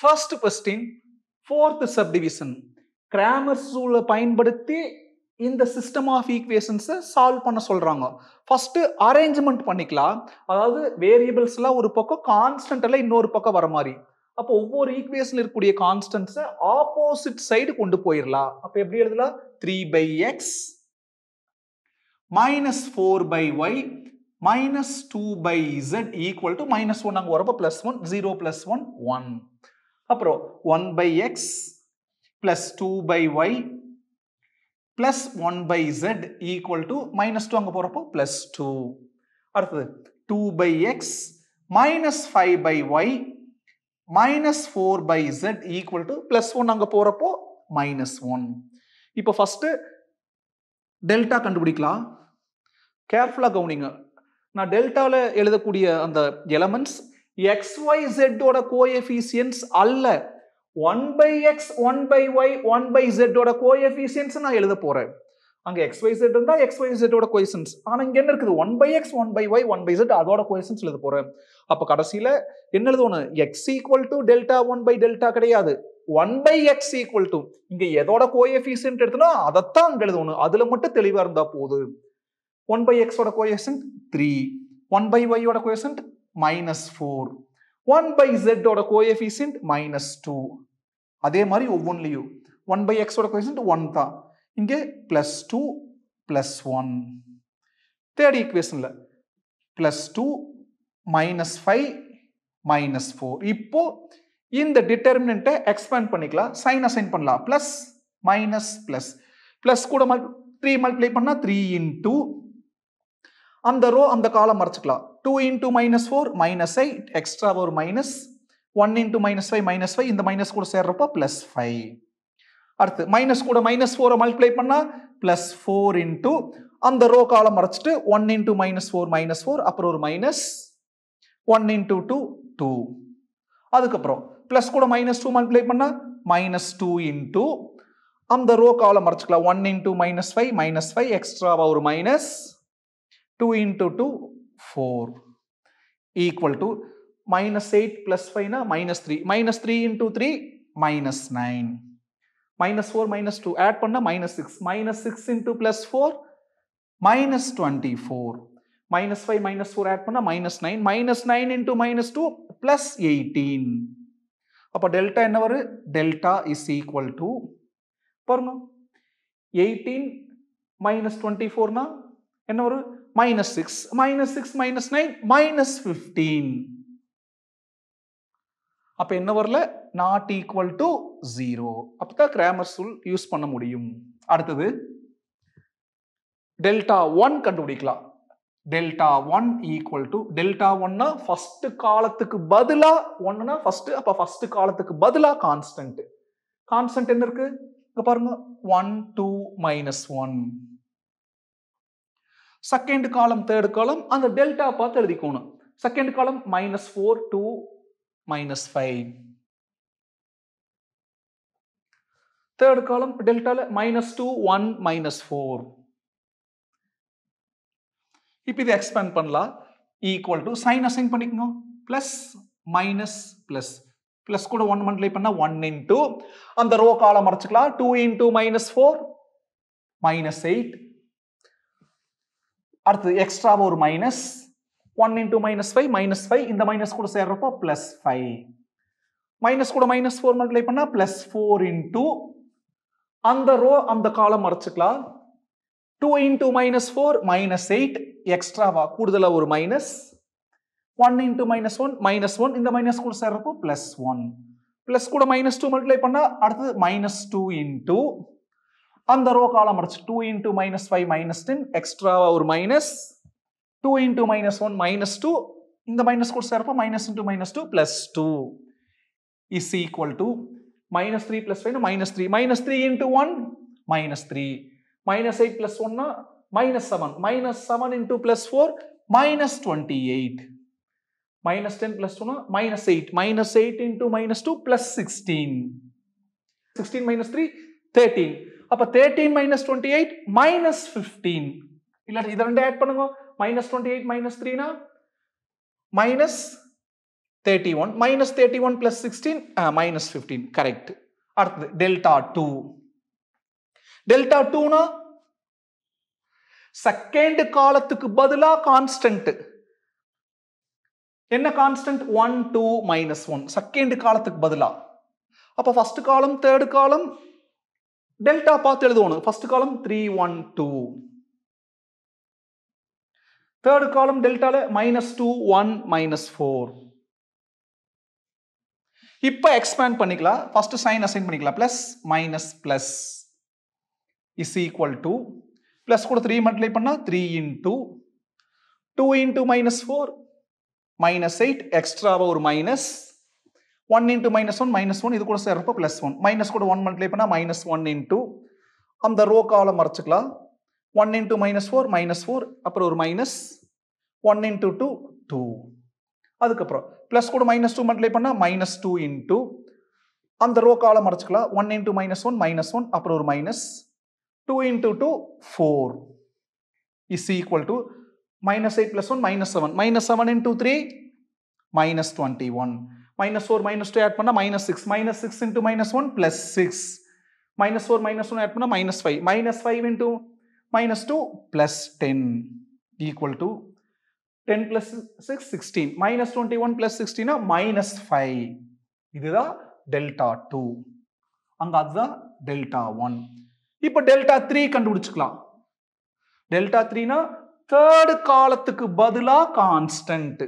First question fourth subdivision Cramer's ரூலை பயன்படுத்தி இந்த சிஸ்டம் ஆஃப் ஈக்குவேஷன்ஸை சால்வ் பண்ண சொல்கிறாங்க ஃபஸ்ட்டு அரேஞ்ச்மெண்ட் பண்ணிக்கலாம். அதாவது வேரியபிள்ஸ்லாம் ஒரு பக்கம் கான்ஸ்டன்ட் எல்லாம் இன்னொரு பக்கம் வர மாதிரி. அப்போ ஒவ்வொரு ஈக்குவேஷனில் இருக்கக்கூடிய கான்ஸ்டன்ட்ஸை ஆப்போசிட் சைடு கொண்டு போயிடலாம் அப்போ எப்படி எழுதலாம் three by x minus four by y minus two by z equal to minus one அங்கே வரப்போ plus one zero plus one one அப்புறம் one by x plus two by y plus one by z equal to minus two அங்கே போகிறப்போ plus two அடுத்தது two by x minus five by y minus four by z equal to plus one அங்கே போகிறப்போ minus one இப்போ first delta கண்டுபிடிக்கலாம். கேர்ஃபுல்லாக கவனிங்க. நான் டெல்டாவில் எழுதக்கூடிய அந்த எலமெண்ட்ஸ் எக்ஸ் ஒய் ஜெட்டோட கோஎஃபிசியன்ஸ் அல்ல one by x one by y one by ஜெட்டோட coefficients நான் எழுத போறேன் அங்க எக்ஸ் ஒய் ஜெட் இருந்தா எக்ஸ் ஒய் ஜெட்டோட கோஎசன்ஸ் ஆனா இங்க என்ன இருக்குது one by x one by y one by z அதோட கொயசன்ஸ் எழுத போறேன் அப்ப கடைசியில என்ன எழுதணும் x equal to delta one by delta கிடையாது one by x equal to இங்க எதோட கோஎஃபிசியன்ட் எடுத்தனா அதைத்தான் அங்க எழுதணும் அதுல மட்டும் தெளிவா இருந்தா போதும் ஒன் பை எக்ஸோட கோஎசன்ட் த்ரீ ஒன் பை ஒய்யோட coefficient minus four one by ஜெட்டோட coefficient minus two அதே மாதிரி ஒவ்வொன்றிலையும். ஒன் பை எக்ஸோட கோஎஃபிசியன்ட் ஒன் தான். இங்கே plus two plus one third ஈக்குவேஷனில் plus two minus five minus four இப்போ இந்த டிட்டர்மினண்ட்டை எக்ஸ்பேண்ட் பண்ணிக்கலாம். சைன் அசைன் பண்ணலாம். ப்ளஸ் மைனஸ் ப்ளஸ் ப்ளஸ் கூட மல் த்ரீ மல்டிப்ளை பண்ணால் த்ரீ இன்டூ அந்த ரோ அந்த column மறைச்சிக்கலாம். Two into minus four minus eight extra ஒரு minus one into minus five minus five இந்த மைனஸ் கூட சேர்றப்போ ப்ளஸ் ஃபைவ் அடுத்து மைனஸ் கூட மைனஸ் ஃபோரை மல்டிப்ளை பண்ணால் ப்ளஸ் ஃபோர் இன்டூ அந்த ரோ காலம் மறைச்சிட்டு one into minus four minus four அப்புறம் ஒரு minus one into two two அதுக்கப்புறம் ப்ளஸ் கூட மைனஸ் டூ மல்டிப்ளை பண்ணால் மைனஸ் டூ இன்டூ அந்த row column மறைச்சிக்கலாம். One into minus five minus five எக்ஸ்ட்ராவா ஒரு minus two into two four equal to minus eight plus ஃபைவ்னா minus three minus three into three minus nine minus four minus two add பண்ணால் minus six minus six into plus four minus twenty four minus five minus four add பண்ணால் minus nine minus nine into minus two plus eighteen அப்போ delta என்ன வரும் delta is equal to பாருங்க. Eighteen minus twenty ஃபோர்னா என்ன வரும் minus six minus six minus nine minus fifteen அப்போ என்ன வரல? நாட் ஈக்குவல் டு ஜீரோ அப்போ தான் கிராமர் சூல் யூஸ் பண்ண முடியும். அடுத்தது டெல்டா ஒன் கண்டுபிடிக்கலாம். Delta one equal to delta ஒன்னா ஃபர்ஸ்ட் காலத்துக்கு பதிலா ஒன்னுனா ஃபர்ஸ்ட் அப்ப ஃபர்ஸ்ட் காலத்துக்கு பதிலா கான்ஸ்டன்ட் கான்ஸ்டன்ட் என்ன இருக்கு? இங்க பாருங்க one two minus one second column third column அந்த டெல்டா பார்த்து எழுதிக்கணும். Second column minus four two minus five third column டெல்டால minus two one minus four இப்போ இதை எக்ஸ்பேண்ட் பண்ணலாம். ஈக்குவல் டு சைன் அசைன் பண்ணிக்கணும் ப்ளஸ் மைனஸ் ப்ளஸ் ப்ளஸ் கூட one multiply பண்ணால் one into அந்த row column மறைச்சிக்கலாம். Two into minus four minus eight அடுத்து எக்ஸ்ட்ராவாக ஒரு minus one into minus five minus five இந்த மைனஸ் கூட சேர்றப்போ ப்ளஸ் ஃபைவ் மைனஸ் கூட மைனஸ் ஃபோர் மல்டிப்ளை பண்ணால் ப்ளஸ் ஃபோர் இன்டூ அந்த ரோ அந்த column மறைச்சிக்கலாம். Two into minus four minus eight எக்ஸ்ட்ராவா கூடுதலாக ஒரு minus one into minus one minus one இந்த மைனஸ் கூட சேர்றப்போ ப்ளஸ் ஒன் ப்ளஸ் கூட மைனஸ் டூ மல்டிப்ளை பண்ணால் அடுத்தது மைனஸ் டூ இன்டூ அந்த ரோ காலம் அடைச்சு two into minus five minus ten எக்ஸ்ட்ராவாக ஒரு minus two into minus one minus two இந்த மைனஸ் கூட சேர்ப்போம் minus into minus two plus two is equal to minus three plus five minus three minus three into one minus three minus eight plus ஒன்னா minus seven minus seven into plus four minus twenty eight minus ten plus டூனா minus eight minus eight into minus two plus sixteen sixteen minus three thirteen அப்ப thirteen minus twenty eight minus fifteen இல்லாட்டி இதை ரெண்டு add பண்ணுங்க. Minus twenty eight minus த்ரீனா minus thirty one minus thirty one plus sixteen minus fifteen correct அடுத்தது delta two delta டூனா second காலத்துக்கு பதிலா constant என்ன constant one two minus one second காலத்துக்கு பதிலா. அப்போ ஃபர்ஸ்ட் காலம் தேர்ட் காலம் டெல்டா பார்த்து எழுதுவோம் ஃபர்ஸ்ட் காலம் three one two third column டெல்டால minus two one minus four இப்போ எக்ஸ்பேண்ட் பண்ணிக்கலாம். ஃபர்ஸ்ட் சைன் அசைன் பண்ணிக்கலாம். Plus minus plus is equal to plus கூட த்ரீ மல்டிப்ளை பண்ணா three into two into minus four minus eight எக்ஸ்ட்ராவாக ஒரு minus one into minus one minus one இது கூட சேர்றப்போ ப்ளஸ் ஒன் மைனஸ் கூட ஒன் மல்டிப்ளை பண்ணா மைனஸ் ஒன் இன்டூ அந்த row column மறைச்சிக்கலாம். One into minus four minus four அப்புறம் ஒரு minus one into two two அதுக்கப்புறம் ப்ளஸ் கூட மைனஸ் டூ மல்டிப்ளை பண்ணால் மைனஸ் டூ இன்டூ அந்த row column மறைச்சிக்கலாம். One into minus one minus one அப்புறம் ஒரு minus two into two four is equal to minus eight plus one minus seven minus seven into three minus twenty one minus four minus two add பண்ணால் minus six minus six into minus one plus six minus four minus one add பண்ணால் minus five minus five into minus two plus ten equal to ten plus six sixteen minus twenty one plus சிக்ஸ்டீனா minus five இதுதான் delta two அங்கே அதுதான் delta one இப்போ delta three கண்டுபிடிச்சிக்கலாம். Delta த்ரீனா third காலத்துக்கு பதிலாக constant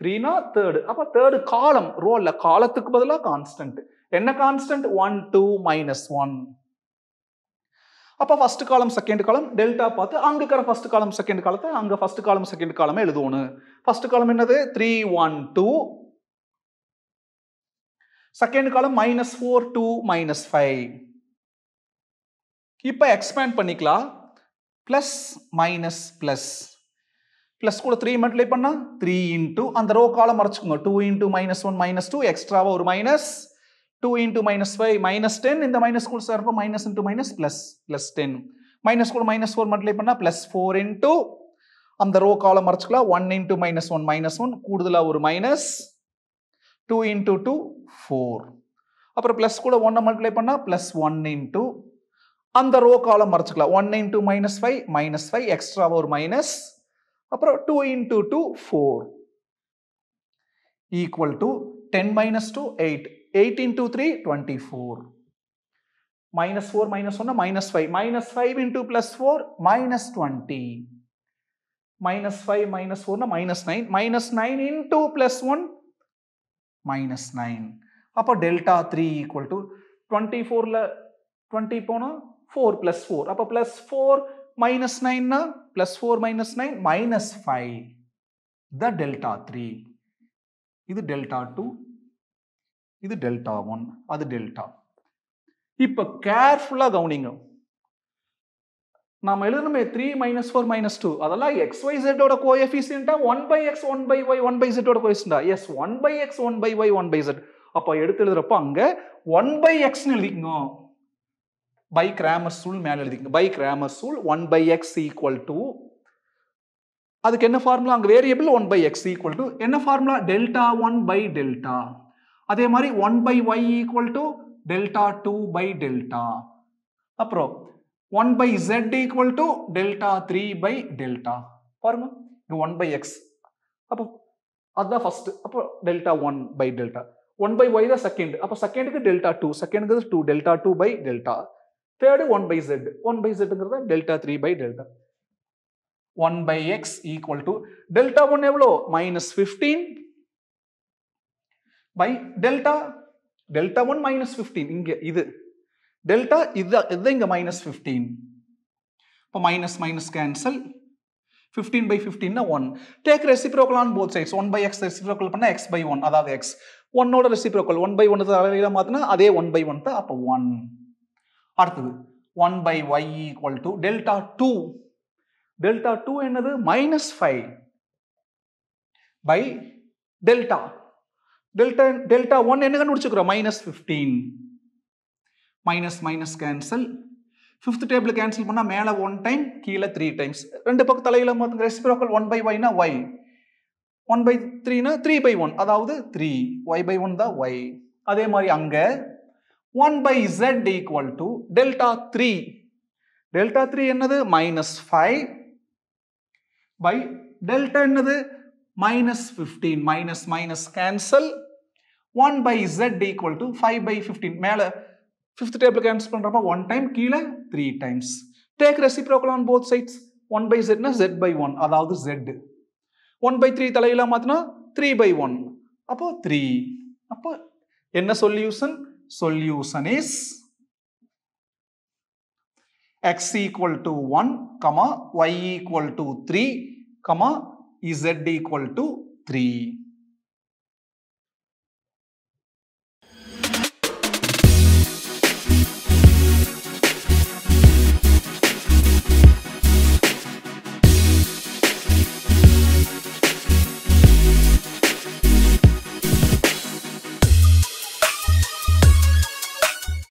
த்ரீனா தேர்டு அப்போ தேர்டு காலம் ரோல்ல காலத்துக்கு பதிலாக கான்ஸ்டன்ட் என்ன constant one two minus one அப்போ first column second column delta பார்த்து அங்க இருக்கிற ஃபர்ஸ்ட் காலம் செகண்ட் காலத்தை அங்க ஃபர்ஸ்ட் காலம் செகண்ட் காலமே எழுதுவோம் ஃபர்ஸ்ட் காலம் என்னது? Three one two second column minus four two minus five இப்போ எக்ஸ்பேண்ட் பண்ணிக்கலாம். ப்ளஸ் மைனஸ் ப்ளஸ் ப்ளஸ் கூட த்ரீ மல்டிப்ளை பண்ணால் த்ரீ இன்டூ அந்த row column மறைச்சிக்கோங்க. Two into minus one minus two எக்ஸ்ட்ராவாக ஒரு minus two into minus five minus ten இந்த minus கூட சேர்ப்போ minus into minus plus plus ten minus கூட minus four multiply பண்ணால் plus four into அந்த row column மறைச்சிக்கலாம். One into minus one minus one கூடுதலாக ஒரு minus two into two four அப்புறம் plus கூட ஒன்னை மல்டிப்ளை பண்ணால் ப்ளஸ் ஒன் இன்ட்டு அந்த row column மறைச்சிக்கலாம். One into minus five minus five எக்ஸ்ட்ராவாக ஒரு மைனஸ் அப்புறம் two into two four equal to ten minus two eight eight into three twenty four minus four minus ஒன்னா minus five minus five into plus four minus twenty minus five minus ஃபோர்னா minus nine minus nine into plus one minus nine அப்போ delta three equal to twenty ஃபோரில் twenty போனால் four plus four அப்போ plus four minus நைன்னா plus four minus nine minus five the delta three இது delta two இது delta one அது delta இப்போ கேர்ஃபுல்லாக கவனிங்க. நாம எழுதணுமே three minus four minus two அதெல்லாம் எக்ஸ் ஒய் செட்டோட கோஎஃபிசியன்ட்டா one by x one by y one by ஜெட்டோட கோஎஃபிசியன்டா as one by x one by y one by z அப்போ எடுத்து எழுதுறப்போ அங்கே ஒன் பை எக்ஸ்னு எழுதிக்கணும் பை கிராமர் சூல் மேலே எழுதிக்கங்க. By Cramer rule one by x equal to அதுக்கு என்ன formula அங்கே variable one by x equal to என்ன formula delta one by delta அதே மாதிரி one by y equal to delta two by delta அப்புறம் one by z equal to delta three by delta பாருங்க. One by X அப்போ அதுதான் first அப்போ delta one by delta one by y தான் second அப்போ செகண்டுக்கு டெல்டா டூ செகண்டுக்கு two delta two by delta third one by z one by ஜெட்டுங்கிறது delta three by delta one by x equal to delta one எவ்வளோ? Minus fifteen by delta delta one minus fifteen இங்கே இது. Delta இது இது இங்கே minus fifteen இப்போ minus minus cancel fifteen by ஃபிஃப்டீன்னா one take reciprocal on both sides one by x reciprocal பண்ணால் X by one அதாவது X ஒன்னோட ரெசிப்ரோக்கல் ஒன் பை ஒன்று அளவில் மாற்றினா அதே ஒன் பை ஒன் தான் அப்போ ஒன் அடுத்தது one by y equal to delta two delta two என்னது? Minus five by delta delta delta one என்ன கண்டுபிடிச்சுக்கிறோம் minus fifteen minus minus cancel fifth table cancel பண்ணால் மேலே ஒன் டைம் கீழே த்ரீ டைம்ஸ் ரெண்டு பக்கம் தலையில் ரெசிப்ரோக்கல் ஒன் பை ஒய்னா Y one by த்ரீனா த்ரீ பை ஒன் அதாவது த்ரீ ஒய் பை ஒன் தான் ஒய் அதே மாதிரி அங்கே one by z equal to delta three delta three என்னது? மைனஸ் ஃபைவ் பை டெல்டா என்னது? Minus fifteen minus minus cancel one by z equal to five by fifteen மேலே fifth table cancel பண்ணுறப்ப one time கீழே three times take reciprocal on both sides one by ஜெட்னா jet by one அதாவது z one by three தலையில மாத்தினா three by one அப்போ three அப்போ என்ன solution solution is x equal to 1 comma y equal to 3 comma z equal to 3.